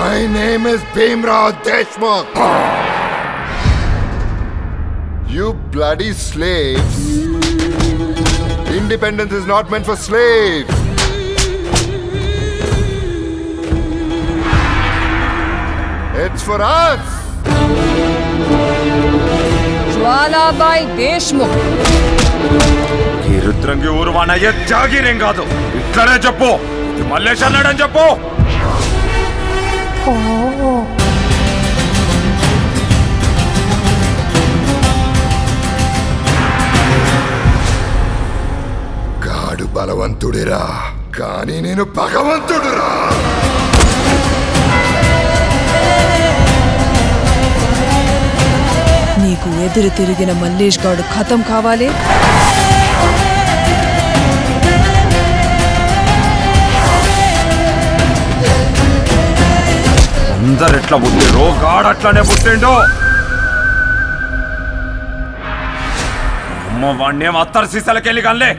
My name is Bhimrao Deshmukh. You bloody slaves. Independence is not meant for slaves. It's for us. జ్వాలాబాయ్ Deshmukh ఈ రుద్రంగి ఊరు వానయ్య జాగీరేం కాదు ఇట్లనే చెప్పు ఇది మల్లేష్ అన్నాడని చెప్పు గాడు బలవంతుడిరా కానీ నేను భగవంతుడురా. నీకు ఎదురు తిరిగిన మల్లేష్ గాడు ఖతం కావాలి? అందరు ఎట్లా పుట్టిండ్రో? గాడు అట్లానే పుట్టిండు అమ్మ వాణ్ణేం అత్తరు సీసాలకెళ్ళి కనలే?